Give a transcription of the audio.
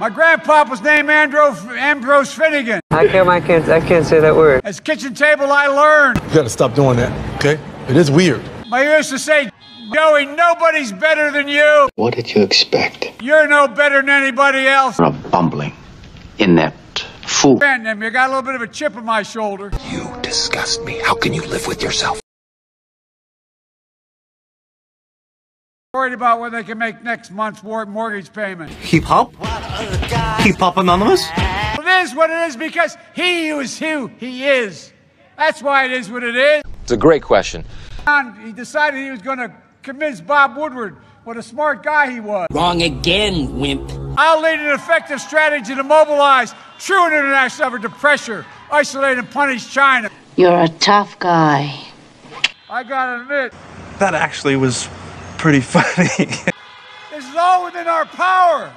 My grandpa was named Andro, Ambrose Finnegan. How come I can't I can't say that word? At kitchen table, I learned. You gotta stop doing that, okay? It is weird. My used to say, Joey, nobody's better than you. What did you expect? You're no better than anybody else. You're a bumbling, inept fool. And you got a little bit of a chip on my shoulder. You disgust me. How can you live with yourself? Worried about when they can make next month's mortgage payment. Hip hop? Hip hop anonymous? It is what it is because he is who he is. That's why it is what it is. It's a great question. He decided he was going to convince Bob Woodward what a smart guy he was. Wrong again, wimp. I'll lead an effective strategy to mobilize true international effort to pressure, isolate, and punish China. You're a tough guy. I gotta admit, That actually was pretty funny. this is all within our power.